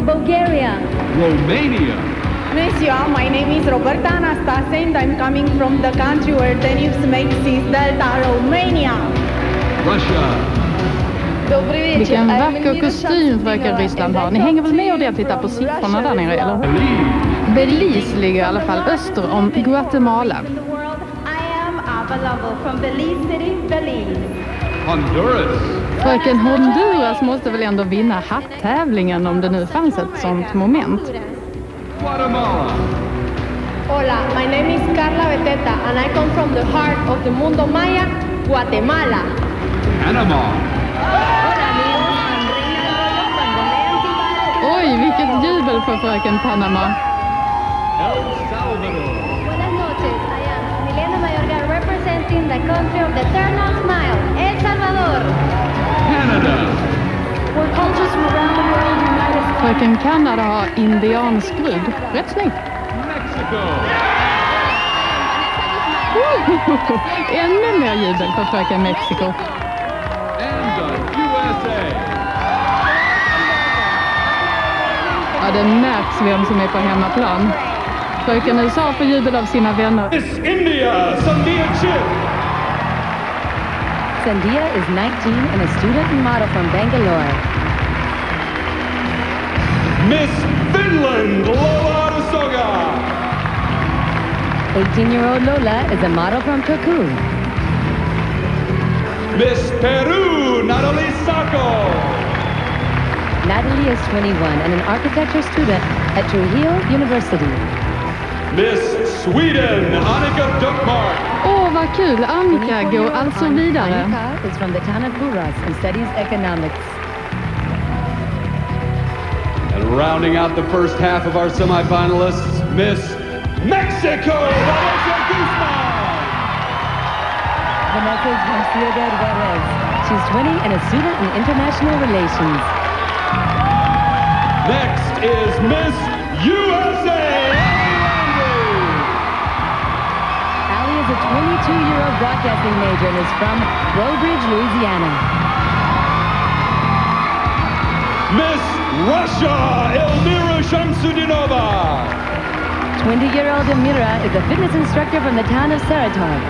Bulgaria. Romania. Nesia, my name is Roberta Anastase and I'm coming from the country where tennis makes its delta, Romania. Russia. Vilken vacker kostym fröken Ryssland har. Ni hänger väl med ordentligt där på siffrorna där nere, eller hur? Belize. Belize ligger i alla fall öster om Guatemala. In the world, I am Avalavo from Belize City, Belize. Honduras. Fröken Honduras måste väl ändå vinna hattävlingen om det nu fanns ett sånt moment. Guatemala. Hola, my name is Carla Beteta and I come from the heart of the Mundo Maya, Guatemala. Panama. Oj, vilket jubel för fröken Panama. El Salvador. Representing the country of the eternal smile, El Salvador. Canada. We're cultures from around the world united Fröken Kanada har indianskrudd. Rätt snyggt. Mexico. Ännu mer jubel för fröken Mexiko. And the USA. Ja, det märks vem som är på hemmaplan. Fröken USA får jubel av sina vänner. Miss India. Sandhya Chib. Sandhya is 19 and a student and model from Bangalore. Miss Finland. Lola Odusoga. 18-year-old Lola is a model from Turku. Miss Peru. Natalie Sacco. Natalie is 21 and an architecture student at Trujillo University. Miss Sweden. Annika Duckmark. Åh, vad kul! Annika går alltså vidare. Annika is from the town of Borås and studies economics. And rounding out the first half of our semifinalists, Miss Mexico. Vanessa Guzman. Vanessa is from Ciudad Juarez. She's 20 and a student in international relations. Next is Miss USA. A 22-year-old broadcasting major and is from Breaux Bridge, Louisiana. Miss Russia, Elmira Shamsudinova. 20-year-old Amira is a fitness instructor from the town of Saratov.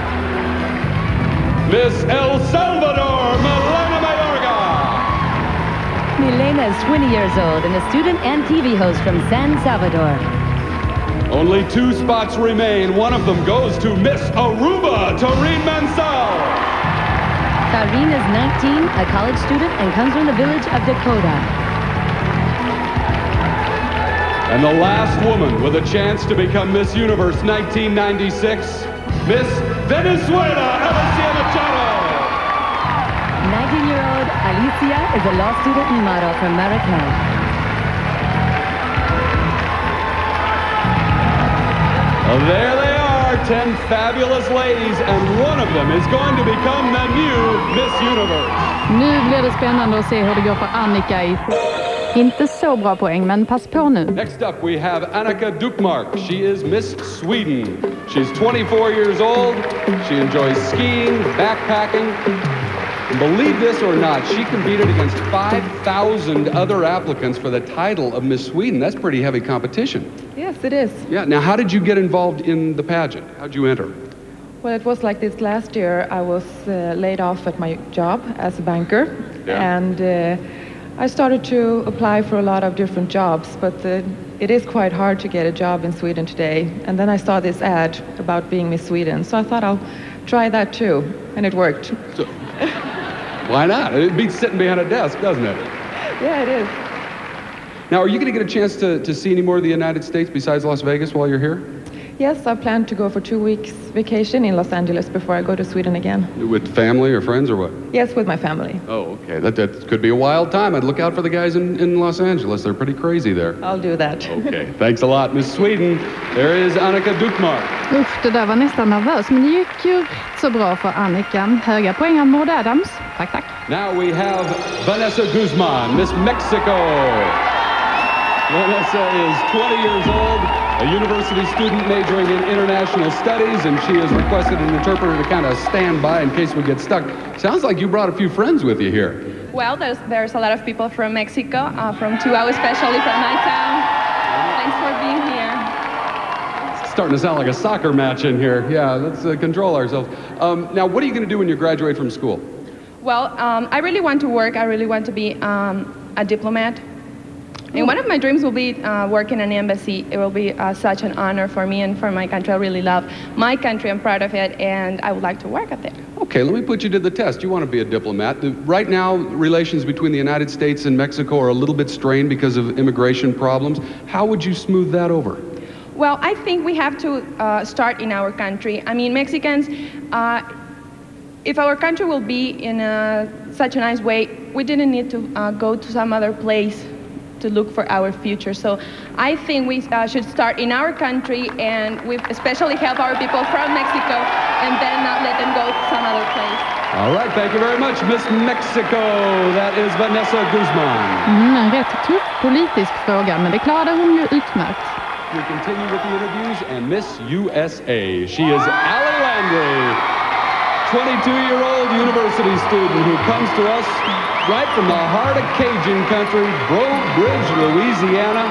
Miss El Salvador, Milena Mayorga. Milena is 20 years old and a student and TV host from San Salvador. Only two spots remain. One of them goes to Miss Aruba, Taryn Mansell. Taryn is 19, a college student, and comes from the village of Dakota. And the last woman with a chance to become Miss Universe 1996, Miss Venezuela, Alicia Machado. 19-year-old Alicia is a law student and model from Maracay. There they are, 10 fabulous ladies, and one of them is going to become the new Miss Universe. Nu blir det spännande att se hur det går för Annika i inte så bra poäng, men pass på nu. Next up, we have Annika Duckmark. She is Miss Sweden. She's 24 years old. She enjoys skiing, backpacking. Believe this or not, she competed against 5,000 other applicants for the title of Miss Sweden. That's pretty heavy competition. Yes, it is. Yeah, now how did you get involved in the pageant? How'd you enter? Well, it was like this last year. I was uh, laid off at my job as a banker, Yeah. and uh, I started to apply for a lot of different jobs. But uh, it is quite hard to get a job in Sweden today. And then I saw this ad about being Miss Sweden, so I thought I'll try that too, and it worked. So, why not? It beats sitting behind a desk, doesn't it? Yeah, it is. Now, are you going to get a chance to, to see any more of the United States besides Las Vegas while you're here? Yes, I plan to go for two weeks vacation in Los Angeles before I go to Sweden again. With family or friends or what? Yes, with my family. Oh, okay. That, that could be a wild time. I'd look out for the guys in, in Los Angeles. They're pretty crazy there. I'll do that. Okay. Thanks a lot, Miss Sweden. There is Annika Duckmark. Usch, det där var nästan nervös, men det gick ju så bra för Annika. Höga poäng av Maud Adams. Tack, tack. Now we have Vanessa Guzman, Miss Mexico. Vanessa is 20 years old, a university student majoring in international studies, and she has requested an interpreter to kind of stand by in case we get stuck. Sounds like you brought a few friends with you here. Well, there's, there's a lot of people from Mexico, uh, from Chihuahua, especially from my town. Thanks for being here. It's starting to sound like a soccer match in here. Yeah, let's uh, control ourselves. Um, now, what are you going to do when you graduate from school? Well, um, I really want to work. I really want to be um, a diplomat. And one of my dreams will be uh, work in an embassy. It will be uh, such an honor for me and for my country. I really love my country. I'm proud of it, and I would like to work at there. Okay, let me put you to the test. You want to be a diplomat. The, right now, relations between the United States and Mexico are a little bit strained because of immigration problems. How would you smooth that over? Well, I think we have to uh, start in our country. I mean, Mexicans, uh, if our country will be in a, such a nice way, we didn't need to uh, go to some other place to look for our future. So I think we uh, should start in our country and we especially help our people from Mexico and then not let them go to some other place. All right, thank you very much, Miss Mexico. That is Vanessa Guzman. Mm, en rätt tuff politisk fråga, men det klarade hon ju utmärkt. We continue with the interviews and Miss USA. She is Ali Landry. 22-year-old university student who comes to us right from the heart of Cajun country, Breaux Bridge, Louisiana.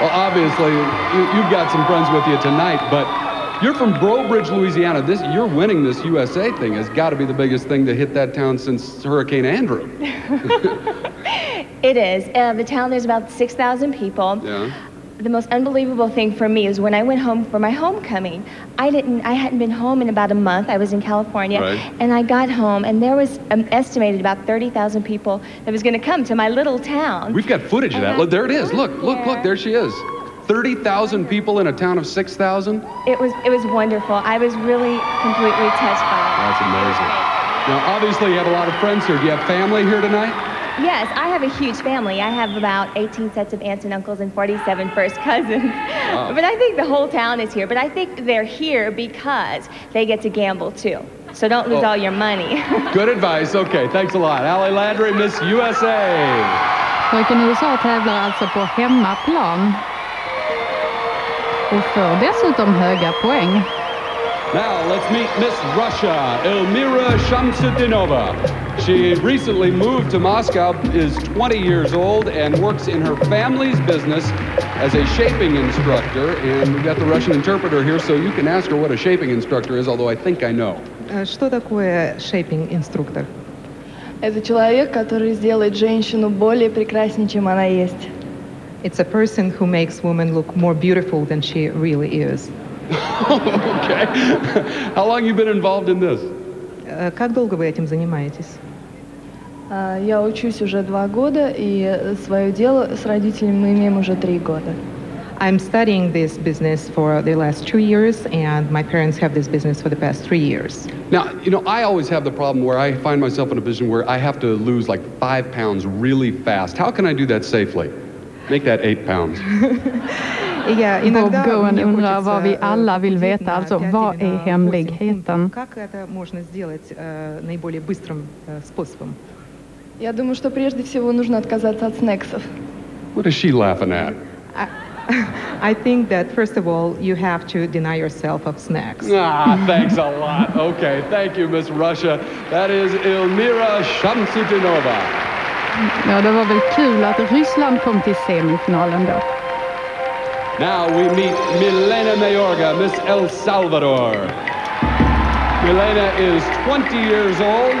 Well, obviously, you, have got some friends with you tonight, but you're from Breaux Bridge, Louisiana. This, you're winning this USA thing has got to be the biggest thing to hit that town since Hurricane Andrew. it is. Uh, the town, there's about 6,000 people. Yeah the most unbelievable thing for me is when I went home for my homecoming. I didn't. I hadn't been home in about a month. I was in California, right. and I got home, and there was um, estimated about thirty thousand people that was going to come to my little town. We've got footage of that. Look, there it is. Look, look, look. There she is. 30,000 people in a town of 6,000? It was, it was wonderful. I was really completely touched by it. That's amazing. Now, obviously, you have a lot of friends here. Do you have family here tonight? Yes, I have a huge family. I have about 18 sets of aunts and uncles and 47 first cousins. Wow. But I think the whole town is here. But I think they're here because they get to gamble too. So don't lose oh. all your money. Good advice. Okay, thanks a lot. Ali Landry, Miss USA. Pojken USA tävlar alltså på hemmaplan och får dessutom höga poäng. Now let's meet Miss Russia, Elmira Shamsudinova. She recently moved to Moscow, is 20 years old, and works in her family's business as a shaping instructor. And we've got the Russian interpreter here, so you can ask her what a shaping instructor is, although I think I know. Что такое shaping instructor? Это человек, который сделает женщину более прекраснее, чем она есть. It's a person who makes woman look more beautiful than she really is. okay. How long you been involved in this? Как долго вы этим занимаетесь? Я учусь уже два года, и свое дело с родителями мы имеем уже три года. I'm studying this business for the last two years, and my parents have this business for the past three years. Now, you know, I always have the problem where I find myself in a position where I have to lose like five pounds really fast. How can I do that safely? Make that eight pounds. Bob Goen undrar vad vi alla vill veta, alltså vad är hemligheten? Я думаю, что прежде всего нужно отказаться от снексов. What is she laughing at? I think that first of all, you have to deny yourself of snacks. Ah, thanks a lot. Okay, thank you, Miss Russia. That is Elmira Shamsutinova. Ja, det var väl kul att Ryssland kom till semifinalen då. Now we meet Milena Mayorga, Miss El Salvador. Milena is 20 years old.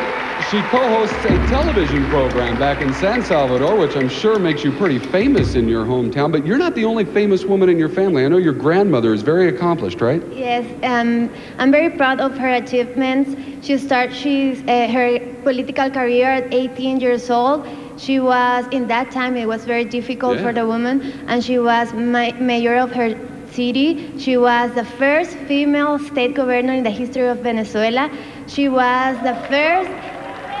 She co-hosts a television program back in San Salvador, which I'm sure makes you pretty famous in your hometown. But you're not the only famous woman in your family. I know your grandmother is very accomplished, right? Yes, um, I'm very proud of her achievements. She started uh, her political career at 18 years old she was, in that time, it was very difficult yeah. for the woman, and she was ma mayor of her city. She was the first female state governor in the history of Venezuela. She was the first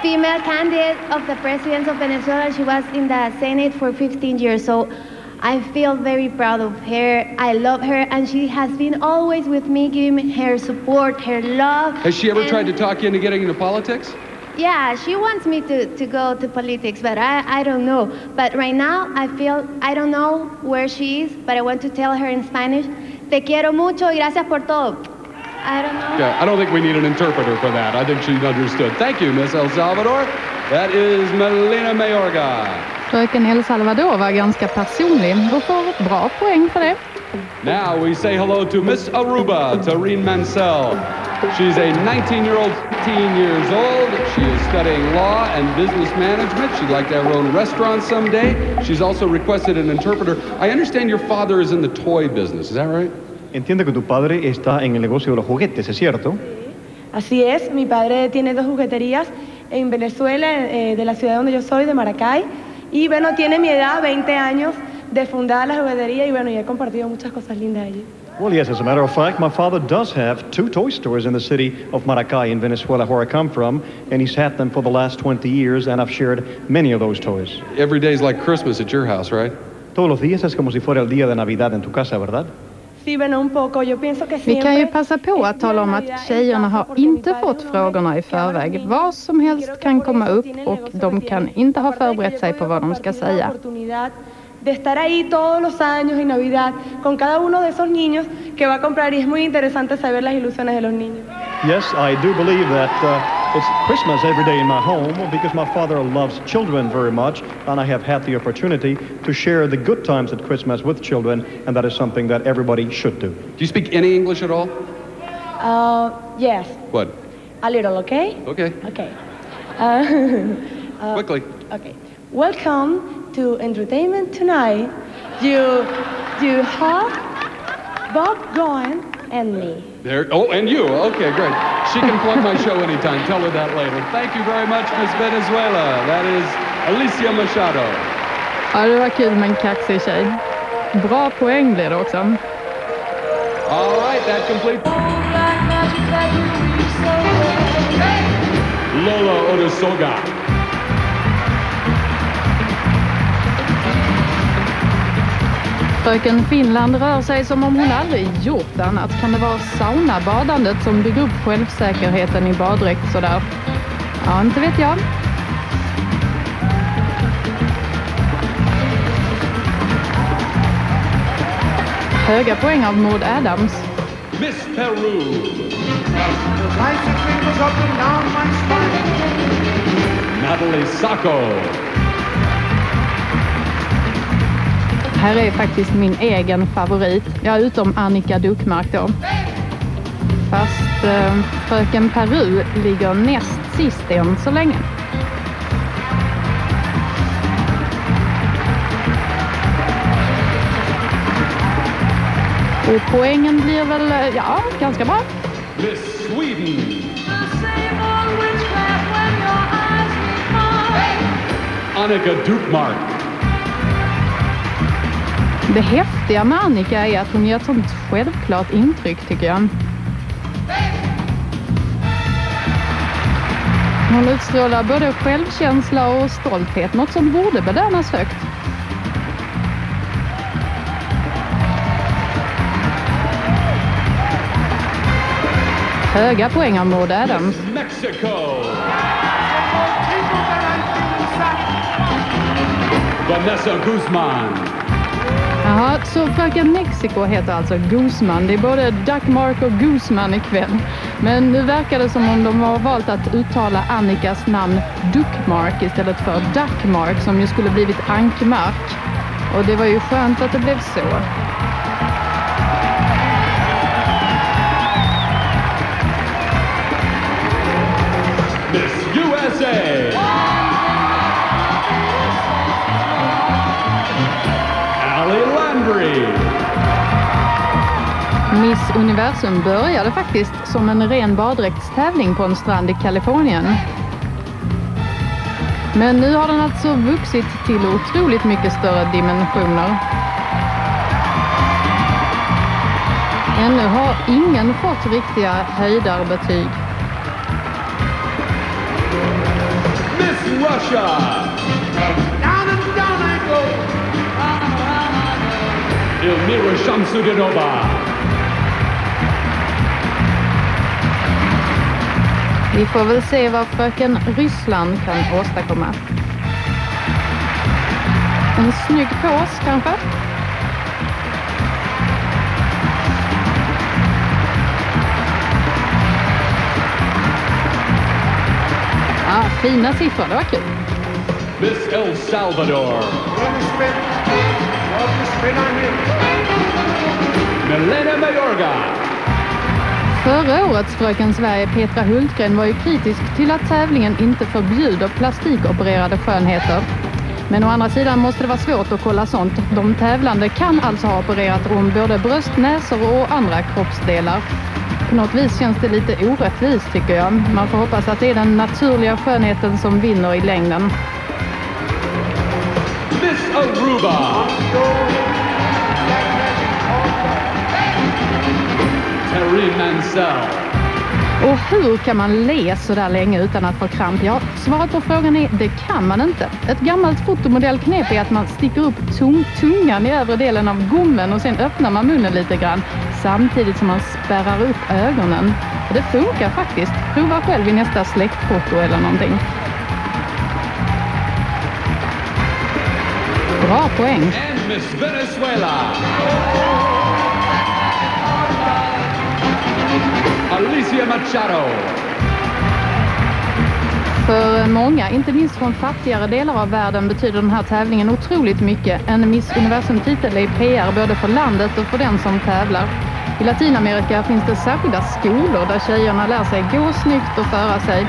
female candidate of the president of Venezuela. She was in the Senate for 15 years. So I feel very proud of her. I love her, and she has been always with me, giving her support, her love. Has she ever tried to talk you into getting into politics? Yeah, she wants me to, to go to politics, but I, I don't know. But right now, I feel, I don't know where she is, but I want to tell her in Spanish, te quiero mucho y gracias por todo. I don't know. Yeah, I don't think we need an interpreter for that. I think she understood. Thank you, Miss El Salvador. That is Milena Mayorga. Fröken El Salvador var ganska personlig och får bra poäng för det. Now we say hello to Miss Aruba, Taryn Mansell. She's a 19-year-old, 15 years old. She is studying law and business management. She'd like to have her own restaurant someday. She's also requested an interpreter. I understand your father is in the toy business, is that right? Entiendo que tu padre está en el negocio de los juguetes, ¿es cierto? Así es, mi padre tiene dos jugueterías en Venezuela, eh, de la ciudad donde yo soy, de Maracay. Y bueno, tiene mi edad, 20 años, de fundar la juguetería y bueno, y he compartido muchas cosas lindas allí. Well, yes, as a matter of fact, my father does have two toy stores in the city of Maracay in Venezuela, where I come from, and he's had them for the last 20 years, and I've shared many of those toys. Every day is like Christmas at your house, right? Todos los días es como si fuera el día de Navidad en tu casa, ¿verdad? Sí, bueno, un poco. Yo pienso que Vi kan ju passa på att tala om att tjejerna har inte fått frågorna i förväg. Vad som helst kan komma upp och de kan inte ha förberett sig på vad de ska säga. Oportunidad de estar ahí todos los años en Navidad con cada uno de esos niños que va a comprar y es muy interesante saber las ilusiones de los niños. Yes, I do believe that uh, it's Christmas every day in my home because my father loves children very much, and I have had the opportunity to share the good times at Christmas with children, and that is something that everybody should do. Do you speak any English at all? Uh, yes, What? a little, okay? Okay. Okay. Uh, uh, Quickly. Okay. Welcome to Entertainment Tonight. You, you have Bob Goen and me. There. Oh, and you. Okay, great. She can plug my show anytime. Tell her that later. Thank you very much, Miss Venezuela. That is Alicia Machado. Ja, det var kul med en kaxig tjej. Bra poäng blir det också. All right, that completes. Lola Odusoga. Fröken Finland rör sig som om hon aldrig gjort annat. Kan det vara saunabadandet som bygger upp självsäkerheten i baddräkt sådär? Ja, inte vet jag. Höga poäng av Maud Adams. Miss Peru. Natalie Sacco. Här är faktiskt min egen favorit. Ja, utom Annika Duckmark då. Fast eh, Fröken Peru ligger näst sist än så länge. Och poängen blir väl, eh, ja, ganska bra. Miss Sweden. Annika Dukmark. Det häftiga med Annika är att hon ger ett sånt självklart intryck tycker jag. Hon utstrålar både självkänsla och stolthet, något som borde belönas högt. Höga poäng av Maud Adams. Mexico. Vanessa Guzman. Jaha, så fröken Mexiko heter alltså Guzman. Det är både Duckmark och Guzman ikväll. Men nu verkar det som om de har valt att uttala Annikas namn Duckmark istället för Duckmark som ju skulle blivit Ankmark. Och det var ju skönt att det blev så. Miss USA. Miss Universum började faktiskt som en ren baddräktstävling på en strand i Kalifornien. Men nu har den alltså vuxit till otroligt mycket större dimensioner. Ännu har ingen fått riktiga höjdarbetyg. Miss Russia. Down and down I go. Elmira Shamsudinova. Vi får väl se vad fröken Ryssland kan åstadkomma. En snygg pås kanske? Ja, fina siffror. Det var kul. Miss El Salvador. Melena Mayorga. Förra årets Fröken Sverige Petra Hultgren var ju kritisk till att tävlingen inte förbjuder plastikopererade skönheter. Men å andra sidan måste det vara svårt att kolla sånt. De tävlande kan alltså ha opererat om både bröst, näsor och andra kroppsdelar. På något vis känns det lite orättvist tycker jag. Man får hoppas att det är den naturliga skönheten som vinner i längden. Miss Aruba. Mansell. Och hur kan man le så där länge utan att få kramp? Ja, svaret på frågan är det kan man inte. Ett gammalt fotomodellknep är att man sticker upp tung, tungan i övre delen av gommen och sen öppnar man munnen lite grann samtidigt som man spärrar upp ögonen. Och det funkar faktiskt. Prova själv i nästa släktfoto eller någonting. Bra poäng. Alicia Machado. För många, inte minst från fattigare delar av världen, betyder den här tävlingen otroligt mycket. En Miss Universum-titel är PR både för landet och för den som tävlar. I Latinamerika finns det särskilda skolor där tjejerna lär sig gå snyggt och föra sig.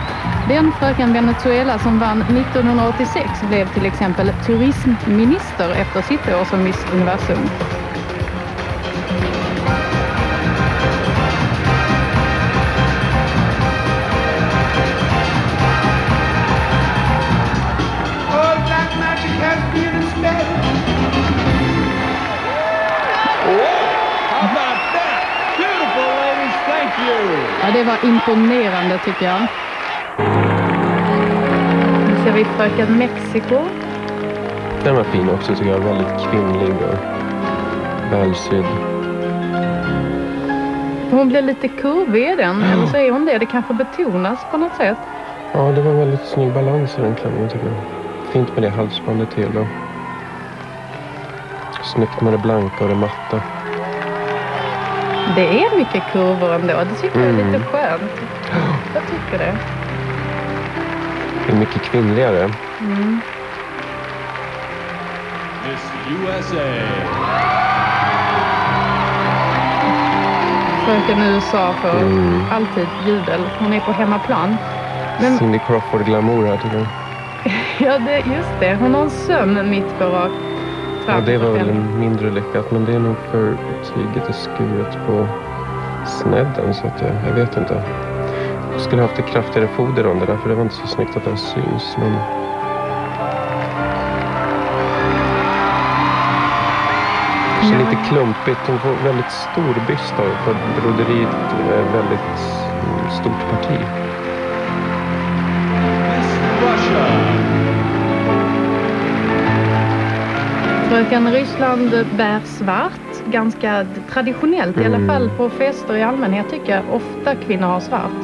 Den fröken Venezuela som vann 1986 blev till exempel turismminister efter sitt år som Miss Universum. Det var imponerande tycker jag. Nu ser vi fröken Mexiko. Den var fin också tycker jag. Väldigt kvinnlig och välsydd. Hon blir lite kurvig i den, eller så är hon det. Det kanske betonas på något sätt. Ja, det var en väldigt snygg balans i den klänningen tycker jag. Fint med det halsbandet till och snyggt med det blanka och det matta. Det är mycket kurvor ändå. Det tycker jag är Mm. lite skönt. Jag tycker det. Det är mycket kvinnligare. Mm. Miss USA. Fröken USA får Mm. alltid jubel. Hon är på hemmaplan. Men Cindy Crawford glamour här tycker jag. ja, det, just det. Hon har en söm mitt på rak Ja, fram det var väl mindre lyckat men det är nog för tyget är skuret på snedden så att jag, jag vet inte. Jag skulle haft ett kraftigare foder under där för det var inte så snyggt att den syns. Men... Det är lite klumpigt. Hon får väldigt stor byst av för broderiet är väldigt stort parti. Fröken Ryssland bär svart. Ganska traditionellt, i alla Mm. fall på fester i allmänhet tycker jag. Ofta kvinnor har svart.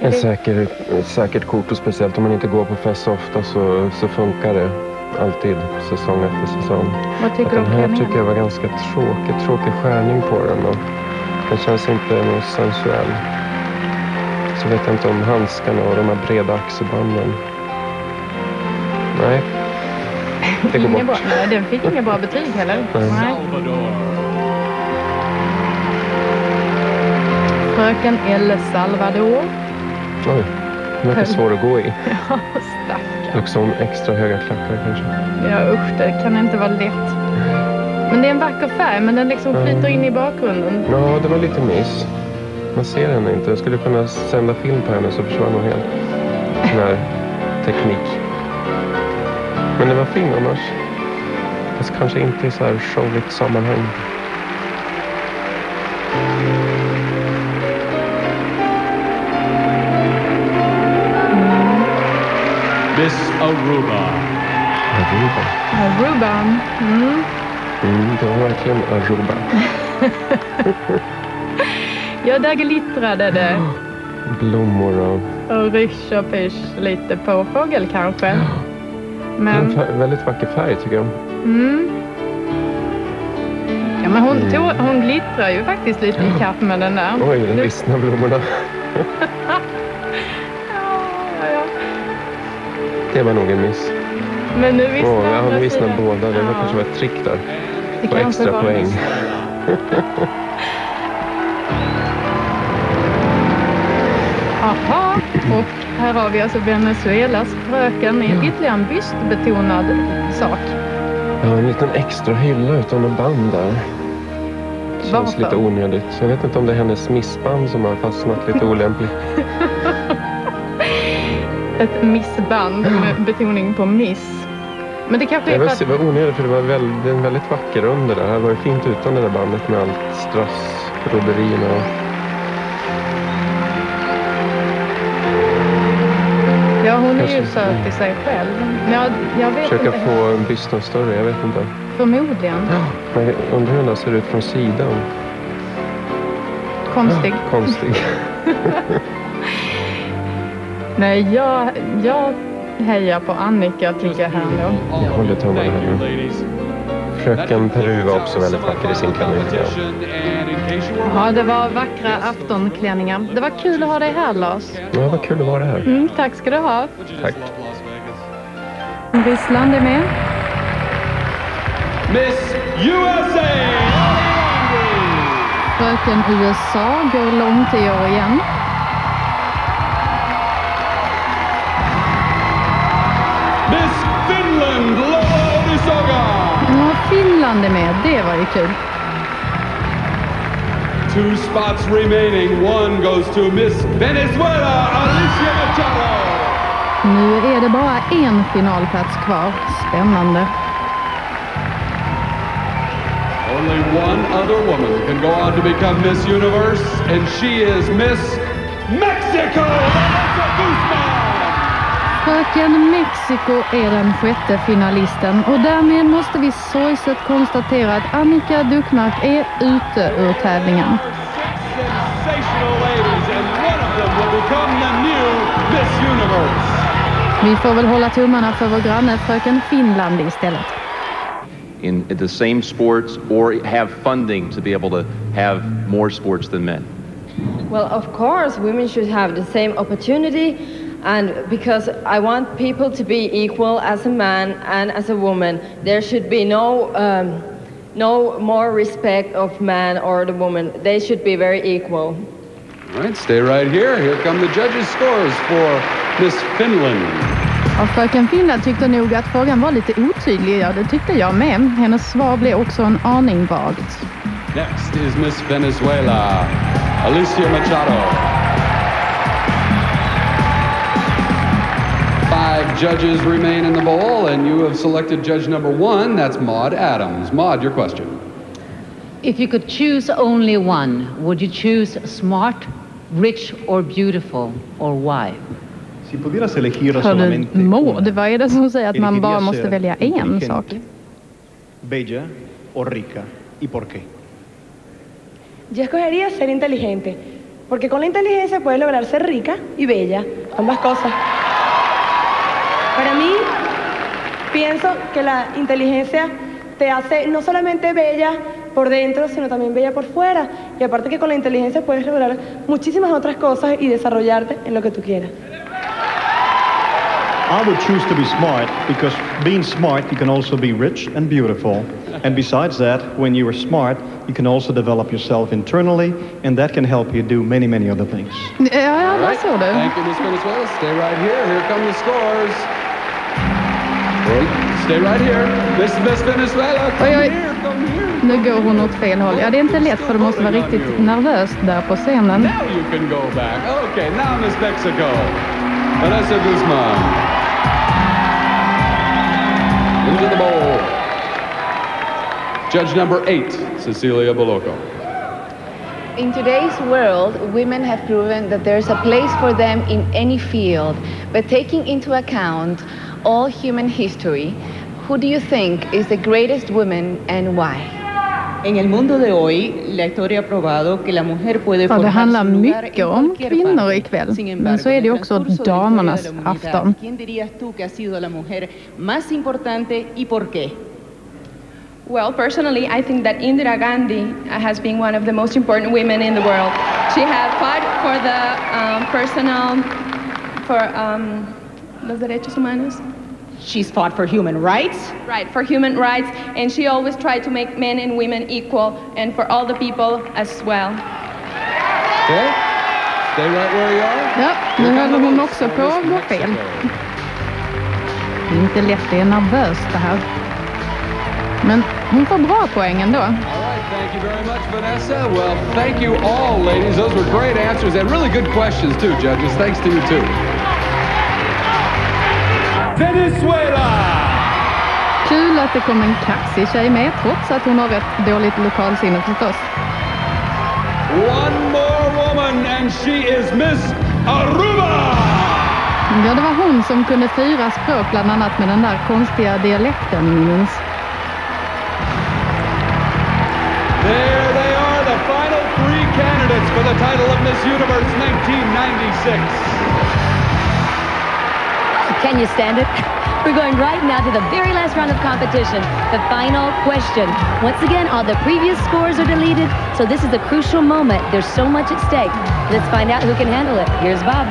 En säker, ett säkert kort och speciellt om man inte går på fest så ofta så, så funkar det alltid säsong efter säsong. Vad tycker du om den här tycker jag var ganska tråkig, tråkig skärning på den och den känns inte något sensuell. Så vet jag inte om handskarna och de här breda axelbanden. Nej, det går Inget bort. bra. Nej, den fick inget bra betyg heller. Nej. Salvador. Fröken El Salvador. Oj, den verkar svår att gå i. Ja, stackarn. Också om extra höga klackar kanske. Ja usch, det kan inte vara lätt. Men det är en vacker färg, men den liksom flyter in i bakgrunden. Ja, det var lite miss. Man ser henne inte. Jag skulle kunna sända film på henne så försvann hon helt. Sån här teknik. Men den var fin annars. Fast kanske inte i så här showigt sammanhang. Miss Aruba. Aruba. Ruban. Mm. Mm, det var verkligen Aruba. Ja, där glittrade det. Blommor och... Och rysch och pysch lite på fågel kanske. Men... En väldigt vacker färg tycker jag. Mm. Ja, men hon, mm. tog, hon glittrar ju faktiskt lite i kapp med den där. Oj, den vissna blommorna. Det var nog en miss. Men nu vissnar oh, ja, hon vissnar båda. Det var kanske var ett trick där. Det på extra poäng. och här har vi alltså Venezuelas fröken i ytterligare en bystbetonad sak. Har en liten extra hylla utan någon band där. Känns Varför? lite onödigt. Jag vet inte om det är hennes missband som har fastnat lite olämpligt. Ett missband med betoning på miss. Men det kanske är för vet, att... det var onödigt för det var väl, det är en väldigt vacker under där. Det hade varit fint utan det där bandet med allt strass, broderierna och... Är ju Kanske- söt i sig själv. Ja, jag vet Försöka inte. få bysten större, jag vet inte. Förmodligen. Men jag undrar hur den ser ut från sidan. Konstig. Konstig. Nej, jag, jag hejar på Annika tycker jag här nu. Jag håller tummarna här nu. Fröken Peru var också väldigt vacker i sin klänning. Ja, det var vackra aftonklänningar. Det var kul att ha dig här Lars. Ja, vad kul att vara här. Mm, tack ska du ha. Tack. Ryssland är med. Miss USA! Fröken USA går långt i år igen. Miss Finland, Lola Odisoga! Ja, Finland är med. Det var ju kul. Two spots remaining. One goes to Miss Venezuela, Alicia Machado. Nu är det bara en finalplats kvar. Spännande. Only one other woman can go on to become Miss Universe, and she is Miss Mexico, Guzman! Fröken Mexiko är den sjätte finalisten och därmed måste vi sorgset konstatera att Annika Duckmark är ute ur tävlingen. Vi får väl hålla tummarna för vår granne fröken Finland istället. in the same sports or have funding to be able to have more sports than men? Well, of course, women should have the same opportunity, and because I want people to be equal as a man and as a woman, there should be no um, no more respect of man or the woman. They should be very equal. All right, stay right here. Here come the judges' scores for Miss Finland. Ja, fröken Finland tyckte nog att frågan var lite otydlig. Ja, det tyckte jag med. Hennes svar blev också en aning vagt. Next is Miss Venezuela, Alicia Machado. Judges remain in the bowl, and you have selected judge number one. That's Maud Adams. Maud, your question. If you could choose only one, would you choose smart, rich, or beautiful, or why? Si pudieras elegir solamente Maud, vad är det som säger att man bara måste ser välja en inteligente, sak? Bella o rica. ¿Y por qué? Yo escogería ser inteligente, porque con la inteligencia puedes lograr ser rica y bella, ambas cosas. Para mí, pienso que la inteligencia te hace no solamente bella por dentro, sino también bella por fuera. Y aparte que con la inteligencia puedes lograr muchísimas otras cosas y desarrollarte en lo que tú quieras. I would choose to be smart because being smart, you can also be rich and beautiful. And besides that, when you are smart, you can also develop yourself internally, and that can help you do many, many other things. Där right. Thank you, Miss Venezuela. Stay right here. Here come the scores. Well, Stay right here. Miss, Miss Venezuela, come Oj, oj. here, come here. Nu går hon åt fel håll. Ja, det är inte lätt för du måste vara riktigt nervös där på scenen. Now you can go back. Okay, now Miss Mexico. Vanessa Guzman. Into the bowl. Judge number eight, Cecilia Bolocco. In today's world, women have proven that there's a place for them in any field, but taking into account all human history, who do you think is the greatest woman and why? En el mundo de hoy, la historia ha probado que la mujer puede Ja, det formar handlar su lugar mycket en om cualquier kvinnor parte. ikväll. Sin Men embargo, så är det en el också transcurso de la historia damernas de la humanidad, afton. ¿Quién dirías tú que ha sido la mujer más importante y por qué? Well, personally, I think that Indira Gandhi has been one of the most important women in the world. She had fought for the um, personal, for um, los derechos humanos. She's fought for human rights. Right, for human rights, and she always tried to make men and women equal, and for all the people as well. Okay? Stay right where you are. Ja, nu höll hon också på att gå fel. Det är inte lätt, det är nervöst det här. Men hon får bra poäng ändå. Thank you very much, Vanessa. Well, thank you all, ladies. Those were great answers and really good questions, too, judges. Thanks to you, too. Venezuela! Kul att det kom en kaxig tjej med, trots att hon har rätt dåligt lokalsinne förstås. One more woman, and she is Miss Aruba! Ja, det var hon som kunde fyra språk, bland annat med den där konstiga dialekten ni minns. There they are, the final three candidates for the title of Miss Universe 1996. Can you stand it? We're going right now to the very last round of competition, the final question. Once again, all the previous scores are deleted, so this is a crucial moment. There's so much at stake. Let's find out who can handle it. Here's Bob.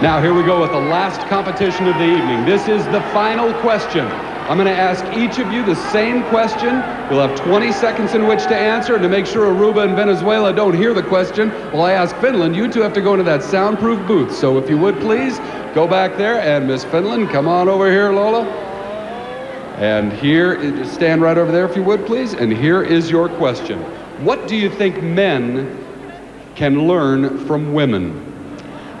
Now, here we go with the last competition of the evening. This is the final question. I'm going to ask each of you the same question. You'll have 20 seconds in which to answer. And to make sure Aruba and Venezuela don't hear the question, while I ask Finland, you two have to go into that soundproof booth. So if you would please, go back there. And Miss Finland, come on over here, Lola. And here, stand right over there if you would please. And here is your question. What do you think men can learn from women?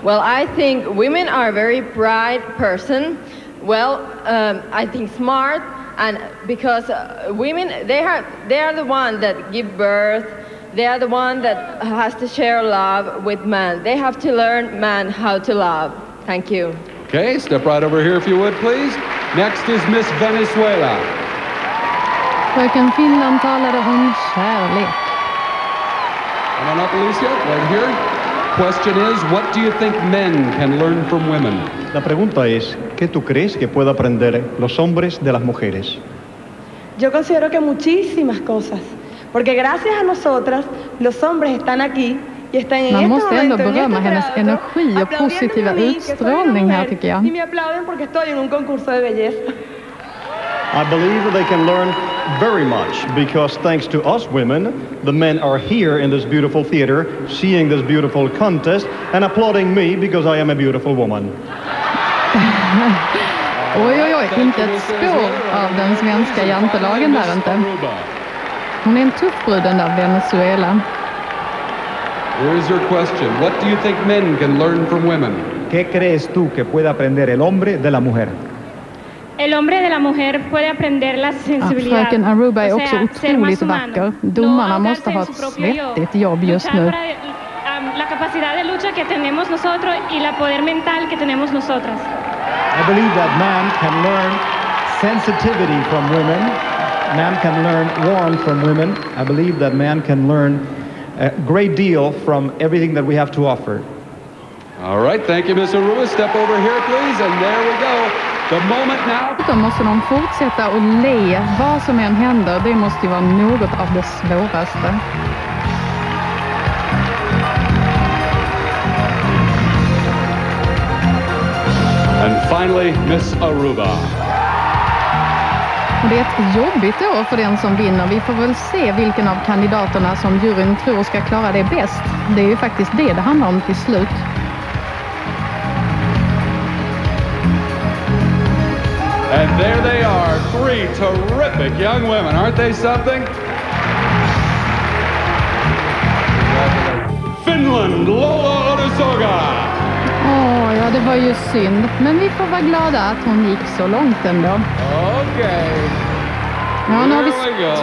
Well, I think women are a very bright person. Well, um, I think smart, and because uh, women, they are they are the one that give birth. They are the one that has to share love with man. They have to learn man how to love. Thank you. Okay, step right over here if you would please. Next is Miss Venezuela. Fröken Finland talade om kärlek. Come on up, Alicia, right here. La pregunta es, ¿qué tú crees que puede aprender los hombres de las mujeres? Yo considero que muchísimas cosas, porque gracias a nosotras los hombres están aquí y Man måste ändå berömma hennes energi och positiva utstrålning här tycker jag. I believe they can learn very much because thanks to us women, the men are here in this beautiful theater, seeing this beautiful contest and applauding me because I am a beautiful woman. Oj, oj, oj, inte ett spår av den svenska jantelagen där inte. Hon är en tuff brud den där Venezuela. Here is your question. What do you think men can learn from women? ¿Qué crees tú que puede aprender el hombre de la mujer? El hombre de la mujer puede aprender la Ja, sensibilidad. fröken Aruba är också sea, ser otroligt más vacker. Domarna måste ha ett svettigt jobb just nu. Luchar para, la capacidad de lucha que tenemos nosotros y la poder mental que tenemos nosotras. I believe that man can learn sensitivity from women. Man can learn warmth from women. I believe that man can learn a great deal from everything that we have to offer. All right, thank you, Miss Aruba. Step over here, please, and there we go. Då måste de fortsätta att le vad som än händer. Det måste ju vara något av det svåraste. And finally, Miss Aruba. Det är ett jobbigt år för den som vinner. Vi får väl se vilken av kandidaterna som juryn tror ska klara det bäst. Det är ju faktiskt det det handlar om till slut. And there they are, three terrific young women. Aren't they something? Finland, Lola Odusoga. Åh, ja det var ju synd. Men vi får vara glada att hon gick så långt ändå. Okay. Ja, nu har vi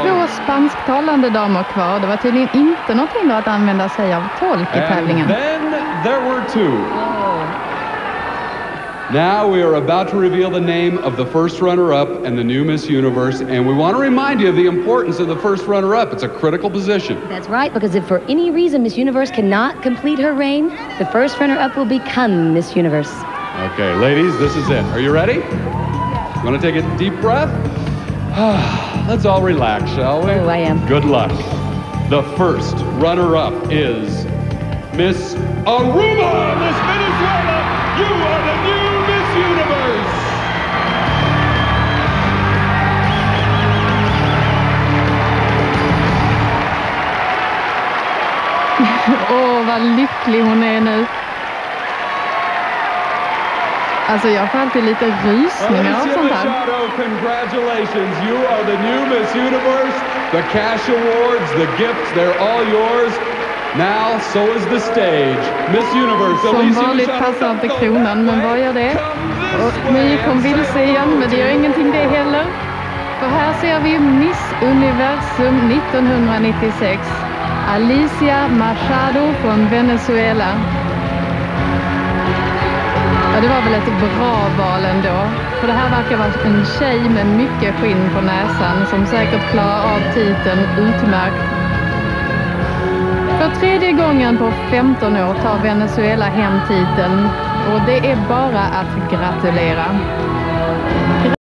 två spansktalande damer kvar. Det var tydligen inte något hinder att använda sig av tolk i tävlingen. And then there were two. Now we are about to reveal the name of the first runner-up and the new Miss Universe, and we want to remind you of the importance of the first runner-up. It's a critical position. That's right, because if for any reason Miss Universe cannot complete her reign, the first runner-up will become Miss Universe. Okay, ladies, this is it. Are you ready? Want to take a deep breath? Let's all relax, shall we? Oh, I am. Good luck. The first runner-up is Miss Aruba, Miss. Vad lycklig hon är nu. Alltså jag får alltid lite rysningar av sånt här. Machado, congratulations. You are the new Miss Universe. The cash awards, the gifts, they're all yours. Now, so is the stage. Miss Universe, Som vanligt passar inte kronan, men vad gör det? Och nu gick hon vilse igen, men det gör ingenting det heller. För här ser vi Miss Universum 1996. Alicia Machado från Venezuela. Ja, det var väl ett bra val ändå. För det här verkar vara en tjej med mycket skinn på näsan som säkert klarar av titeln utmärkt. För tredje gången på 15 år tar Venezuela hem titeln och det är bara att gratulera.